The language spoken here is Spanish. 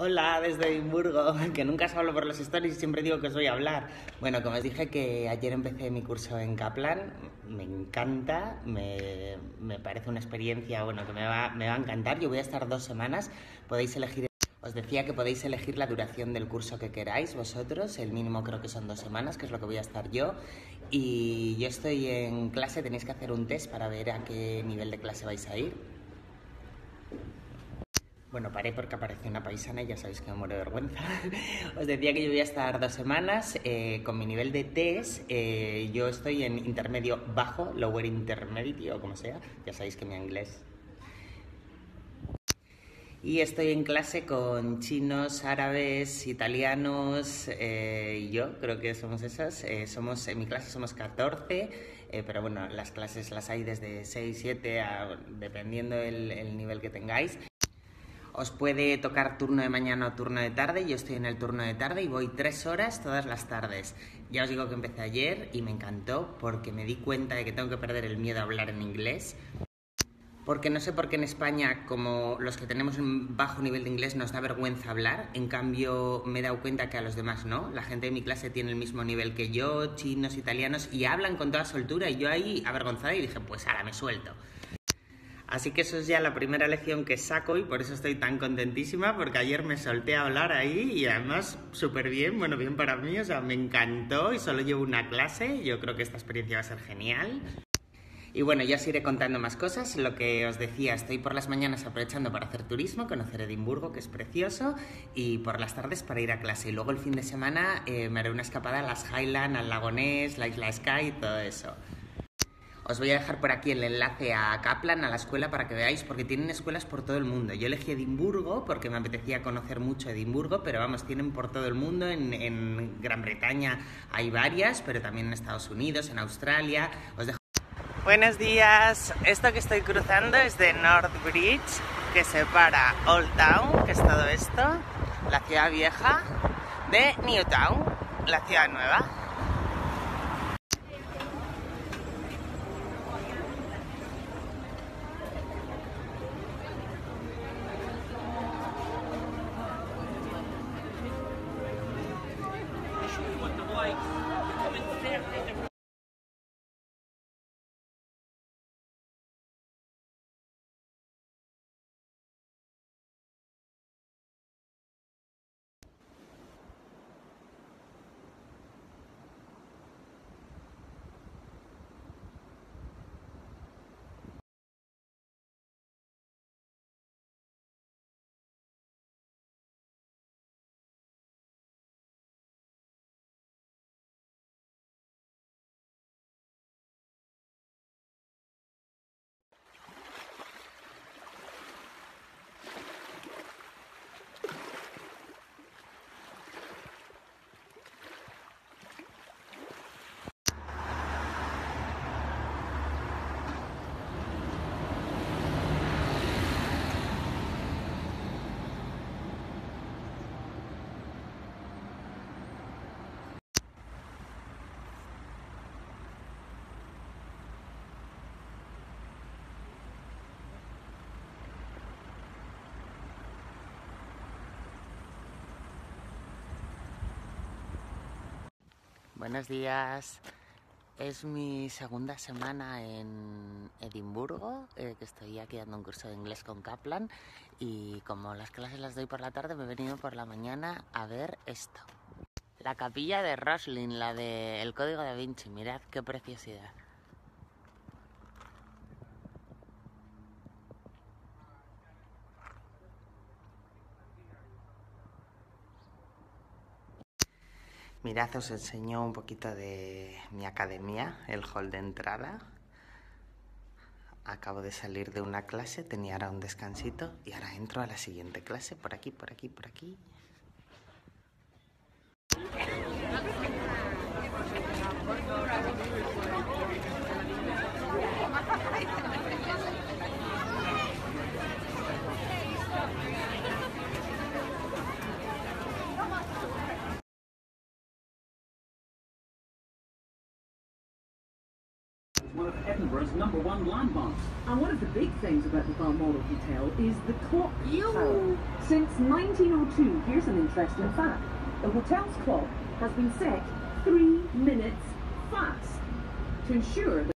Hola, desde Edimburgo, que nunca os hablo por los stories y siempre digo que os voy a hablar. Bueno, como os dije que ayer empecé mi curso en Kaplan, me encanta, me, me parece una experiencia bueno, que me va, me va a encantar. Yo voy a estar dos semanas, podéis elegir... Os decía que podéis elegir la duración del curso que queráis vosotros, el mínimo creo que son dos semanas, que es lo que voy a estar yo. Y yo estoy en clase, tenéis que hacer un test para ver a qué nivel de clase vais a ir. Bueno, paré porque apareció una paisana y ya sabéis que me muero de vergüenza. Os decía que yo voy a estar dos semanas eh, con mi nivel de test. Eh, yo estoy en intermedio bajo, lower intermediate o como sea. Ya sabéis que mi inglés. Y estoy en clase con chinos, árabes, italianos eh, y yo, creo que somos esas. Eh, somos, en mi clase somos 14, eh, pero bueno, las clases las hay desde 6, 7, a, dependiendo el, el nivel que tengáis. Os puede tocar turno de mañana o turno de tarde. Yo estoy en el turno de tarde y voy tres horas todas las tardes. Ya os digo que empecé ayer y me encantó porque me di cuenta de que tengo que perder el miedo a hablar en inglés. Porque no sé por qué en España, como los que tenemos un bajo nivel de inglés, nos da vergüenza hablar. En cambio, me he dado cuenta que a los demás no. La gente de mi clase tiene el mismo nivel que yo, chinos, italianos, y hablan con toda soltura. Y yo ahí avergonzada y dije, pues ahora me suelto. Así que eso es ya la primera lección que saco y por eso estoy tan contentísima porque ayer me solté a hablar ahí y además súper bien, bueno, bien para mí, o sea, me encantó y solo llevo una clase, yo creo que esta experiencia va a ser genial. Y bueno, ya os iré contando más cosas. Lo que os decía, estoy por las mañanas aprovechando para hacer turismo, conocer Edimburgo, que es precioso, y por las tardes para ir a clase. Y luego el fin de semana eh, me haré una escapada a las Highland, al Lagonés, la Isla Sky y todo eso. Os voy a dejar por aquí el enlace a Kaplan, a la escuela, para que veáis, porque tienen escuelas por todo el mundo. Yo elegí Edimburgo porque me apetecía conocer mucho Edimburgo, pero vamos, tienen por todo el mundo. En, Gran Bretaña hay varias, pero también en Estados Unidos, en Australia. Os dejo... Buenos días. Esto que estoy cruzando es de North Bridge, que separa Old Town, que es todo esto, la ciudad vieja, de Newtown, la ciudad nueva. Buenos días. Es mi segunda semana en Edimburgo, eh, que estoy aquí dando un curso de inglés con Kaplan y como las clases las doy por la tarde, me he venido por la mañana a ver esto. La capilla de Roslin, la del El Código da Vinci, mirad qué preciosidad. Mirad, os enseño un poquito de mi academia, el hall de entrada. Acabo de salir de una clase, tenía ahora un descansito y ahora entro a la siguiente clase, por aquí, por aquí, por aquí. One of Edinburgh's number one landmarks. And one of the big things about the Balmoral Hotel is the clock Yo. tower. Since 1902, here's an interesting fact. The hotel's clock has been set three minutes fast to ensure that